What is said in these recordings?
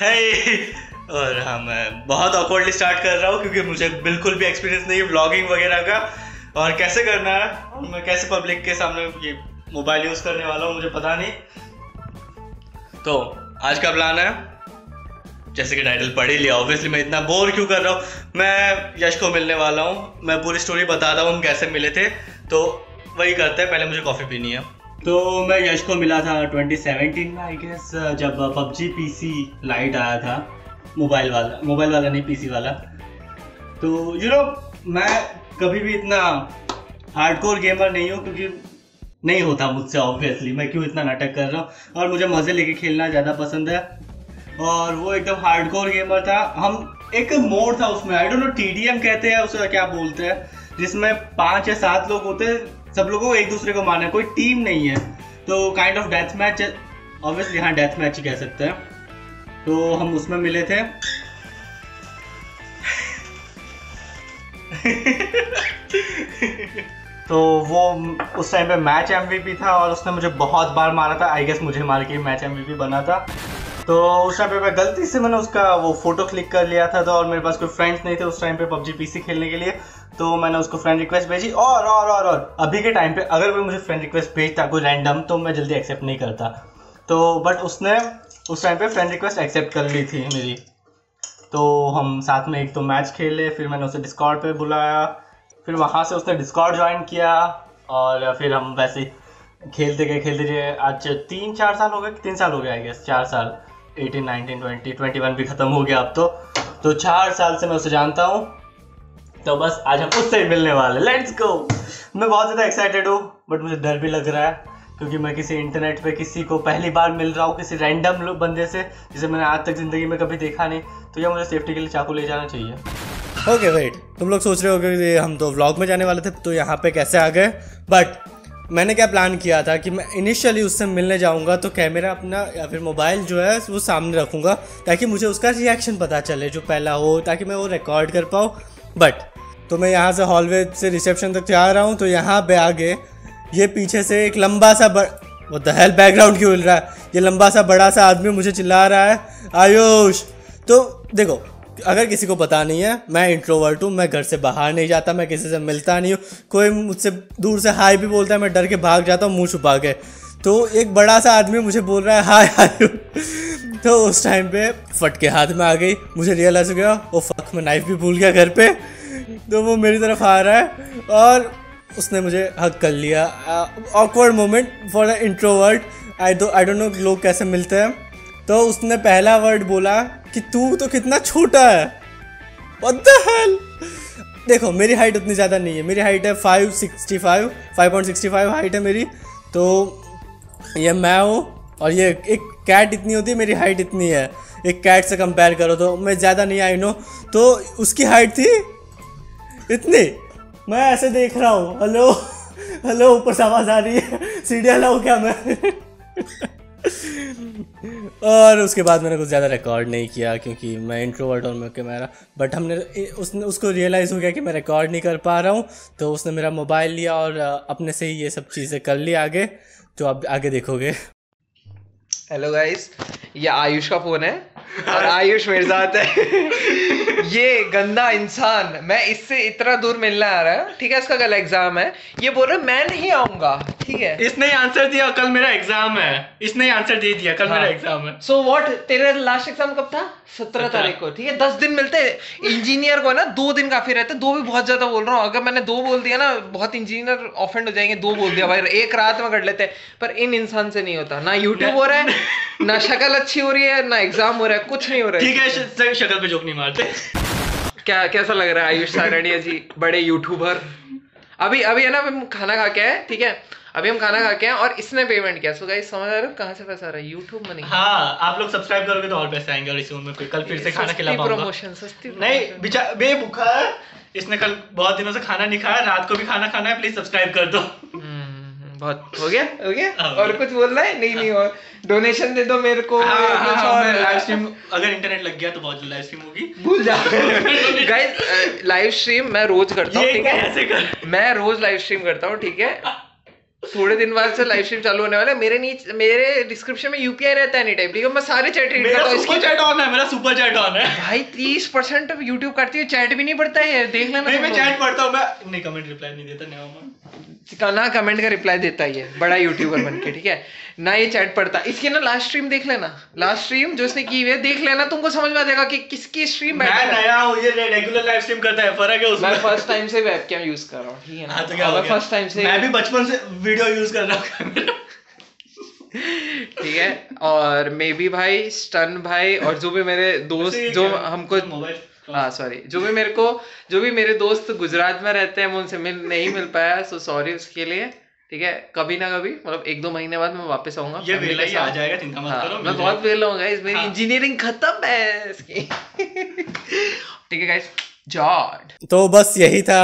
है और हाँ मैं बहुत ऑकवर्डली स्टार्ट कर रहा हूँ क्योंकि मुझे बिल्कुल भी एक्सपीरियंस नहीं है व्लॉगिंग वगैरह का। और कैसे करना है? और मैं कैसे पब्लिक के सामने ये मोबाइल यूज़ करने वाला हूँ, मुझे पता नहीं। तो आज का प्लान है। जैसे कि टाइटल पढ़ ही लिया ऑब्वियसली मैं इतना बोर क्यों कर रहा हूँ? मैं यश को मिलने वाला हूँ। मैं पूरी स्टोरी बता रहा हूँ हम कैसे मिले थे। तो वही करते हैं, पहले मुझे कॉफ़ी पीनी है। तो मैं यश को मिला था 2017 में आई गेस जब पबजी पीसी लाइट आया था मोबाइल वाला मोबाइल वाला नहीं पीसी वाला। तो यू नो मैं कभी भी इतना हार्डकोर गेमर नहीं हूँ, क्योंकि नहीं होता मुझसे ऑब्वियसली मैं क्यों इतना नाटक कर रहा हूँ? और मुझे मज़े लेके खेलना ज़्यादा पसंद है। और वो एकदम हार्डकोर गेमर था। हम, एक मोड था उसमें। आई डोंट नो टीडीएम कहते हैं, उसे क्या बोलते हैं, जिसमें पाँच या सात लोग होते हैं सब लोगों को एक दूसरे को मारना है। कोई टीम नहीं है। तो kind of death match obviously हाँ डेथ मैच ही कह सकते हैं। तो हम उसमें मिले थे। तो वो उस टाइम पे मैच एमवीपी था और उसने मुझे बहुत बार मारा था। आई गेस मुझे मार के मैच एमवीपी बना था। तो उस टाइम पे मैं गलती से मैंने उसका वो फ़ोटो क्लिक कर लिया था तो और मेरे पास कोई फ्रेंड्स नहीं थे उस टाइम पे पबजी पीसी खेलने के लिए। तो मैंने उसको फ्रेंड रिक्वेस्ट भेजी और और और और। अभी के टाइम पे अगर कोई मुझे फ्रेंड रिक्वेस्ट भेजता, कोई रैंडम तो मैं जल्दी एक्सेप्ट नहीं करता। तो बट उसने, उस टाइम पे फ्रेंड रिक्वेस्ट एक्सेप्ट कर ली थी मेरी। तो हम साथ में एक तो मैच खेले, फिर मैंने उसे डिस्कॉर्ड पे बुलाया। फिर वहाँ से उसने डिस्कॉर्ड ज्वाइन किया और फिर हम वैसे खेलते गए खेलते गए आज तीन, चार साल हो गए, तीन साल हो गए आई गेस चार साल। Eighteen nineteen twenty twenty one भी ख़त्म हो गया अब तो। तो चार साल से मैं उसे जानता हूँ। तो बस आज हम उससे मिलने वाले लेट्स गो मैं बहुत ज़्यादा एक्साइटेड हूँ बट मुझे डर भी लग रहा है, क्योंकि मैं किसी इंटरनेट पे किसी को पहली बार मिल रहा हूँ, किसी रैंडम बंदे से, जिसे मैंने आज तक ज़िंदगी में कभी देखा नहीं। तो यह मुझे सेफ्टी के लिए चाकू ले जाना चाहिए। ओके वेट तुम लोग सोच रहे हो कि हम तो व्लॉग में जाने वाले थे तो यहाँ पे कैसे आ गए? बट मैंने क्या प्लान किया था कि मैं इनिशियली उससे मिलने जाऊँगा तो कैमरा अपना या फिर मोबाइल जो है, वो सामने रखूँगा, ताकि मुझे उसका रिएक्शन पता चले, जो पहला हो, ताकि मैं वो रिकॉर्ड कर पाऊँ। बट तो मैं यहाँ से हॉलवे से रिसेप्शन तक जा रहा हूँ तो यहाँ पे आगे, ये पीछे से एक लंबा सा वो द हेल बैकग्राउंड क्यों मिल रहा है? ये लंबा सा बड़ा सा आदमी मुझे चिल्ला रहा है, आयुष! तो देखो, अगर किसी को पता नहीं है, मैं इंट्रोवर्ट हूँ, मैं घर से बाहर नहीं जाता, मैं किसी से मिलता नहीं हूँ, कोई मुझसे दूर से हाई भी बोलता है, मैं डर के भाग जाता हूँ, मुँह छुपा के। तो एक बड़ा सा आदमी मुझे बोल रहा है, हाय हाय तो उस टाइम पे फट के हाथ में आ गई, मुझे रियलाइज़ हो गया वो फक मैं नाइफ भी भूल गया घर पे। तो वो मेरी तरफ़ आ रहा है और उसने मुझे हक कर लिया। Awkward moment for the introvert I do I don't know लोग कैसे मिलते हैं। तो उसने पहला वर्ड बोला कि तू तो कितना छोटा है। Hell? देखो, मेरी हाइट उतनी ज़्यादा नहीं है। मेरी हाइट है five sixty five five point sixty five height है मेरी। तो ये मैं हूँ और ये एक कैट इतनी होती है, मेरी हाइट इतनी है। एक कैट से कंपेयर करो तो मैं ज़्यादा नहीं आई नो तो उसकी हाइट थी इतनी? मैं ऐसे देख रहा हूँ। हेलो? हेलो, ऊपर से आवाज़ आ रही है। सीढ़ियाँ लाऊँ क्या मैं? और उसके बाद मैंने कुछ ज़्यादा रिकॉर्ड नहीं किया, क्योंकि मैं इंट्रोवर्ट और मैं कैमरा बट हमने उसने उसको रियलाइज़ हो गया कि मैं रिकॉर्ड नहीं कर पा रहा हूँ तो उसने मेरा मोबाइल लिया और अपने से ही ये सब चीज़ें कर ली आगे। तो आप आगे देखोगे। हेलो गाइस ये आयुष का फ़ोन है। और आयुष मेरे साथ है। ये गंदा इंसान मैं इससे इतना दूर मिलने आ रहा है। ठीक है इसका कल एग्ज़ाम है। ये बोल रहा है मैं नहीं आऊँगा। ठीक है। इसने आंसर दिया कल मेरा एग्ज़ाम है। इसने आंसर दे दिया कल हाँ. मेरा एग्ज़ाम है। सो so व्हाट तेरा लास्ट एग्ज़ाम कब था? सत्रह तारीख को। ठीक है दस दिन मिलते इंजीनियर को ना दो दिन काफ़ी रहते दो भी बहुत ज़्यादा बोल रहा हूँ। अगर मैंने दो बोल दिया ना बहुत इंजीनियर ऑफेंड हो जाएँगे दो बोल दिया। भाई एक रात में कर लेते पर इन इंसान से नहीं होता। ना यूट्यूब हो रहा है ना शक्ल अच्छी हो रही है ना एग्ज़ाम हो रहा है। कुछ नहीं हो रहा है। ठीक है शक्ल पे जोक नहीं मारते। क्या कैसा लग रहा है आयुष सारडिया जी बड़े यूट्यूबर अभी अभी है ना हम खाना खा के आए ठीक है? अभी हम खाना खा के हैं और इसने पेमेंट किया। सो गाइस समझ आ रहे हो कहाँ से पैसा आ रहा है? YouTube मनी हाँ आप लोग सब्सक्राइब करोगे तो और पैसे आएँगे और इसी उम्र में कल फिर से खाना खिला पाऊँगा। प्रमोशन सस्ती नहीं बेचारा बेभूखा है। इसने कल बहुत दिनों से खाना नहीं खाया रात को भी खाना खाना है प्लीज़ सब्सक्राइब कर दो। बहुत हो गया हो गया? हाँ, और कुछ बोलना है? नहीं नहीं और डोनेशन दे दो मेरे को लाइव स्ट्रीम अगर इंटरनेट लग गया तो बहुत लाइव स्ट्रीम होगी। भूल जा गाइस लाइव स्ट्रीम मैं रोज करता हूँ ठीक है? मैं रोज लाइव स्ट्रीम करता हूँ ठीक है? थोड़े दिन बाद से लाइव स्ट्रीम चालू होने वाला है। मेरे नीचे मेरे डिस्क्रिप्शन में यूपीआई रहता है एनी टाइम ठीक है? मैं सारे चैट रीड करता हूँ इसकी चैट ऑन है मेरा सुपर चैट ऑन है। भाई तीस परसेंट यूट्यूब करती है चैट भी नहीं पड़ता है देख लेना नहीं मैं चैट पढ़ता हूँ मैं नहीं कमेंट रिप्लाई नहीं देता नेवर ना कमेंट का रिप्लाई देता ही है बड़ा यूट्यूबर बन के ठीक है? ना ये चैट पढ़ता। इसकी ना लास्ट स्ट्रीम देख लेना। लास्ट स्ट्रीम जो इसने की हुई है देख लेना तुमको समझ में आ जाएगा कि किसकी स्ट्रीम मैं नया हूँ ये रेगुलर लाइव स्ट्रीम करता है फ़र्क है उसमें। मैं फ़र्स्ट टाइम से वेबकैम यूज़ कर रहा हूँ ठीक है ना? हाँ तो क्या मैं फ़र्स्ट टाइम से मैं भी बचपन से वीडियो यूज़ कर रहा हूँ ठीक है? और मे बी भाई स्टन भाई और जो भी मेरे दोस्त जो हमको मोबाइल। हाँ सॉरी जो भी मेरे को जो भी मेरे दोस्त गुजरात में रहते हैं मैं उनसे मिल नहीं मिल पाया सो सॉरी उसके लिए ठीक है? कभी ना कभी मतलब एक दो महीने बाद मैं वापस आऊँगा। ये वेला ही आ जाएगा चिंता मत हाँ, करो मैं बहुत वेल हूँ गाइस मेरी हाँ। इंजीनियरिंग खत्म है इसकी। ठीक है गाइस जॉर्ड तो बस यही था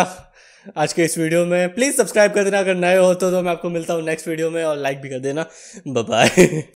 आज के इस वीडियो में। प्लीज़ सब्सक्राइब कर देना अगर नए हो तो, तो मैं आपको मिलता हूँ नेक्स्ट वीडियो में और लाइक भी कर देना। बाय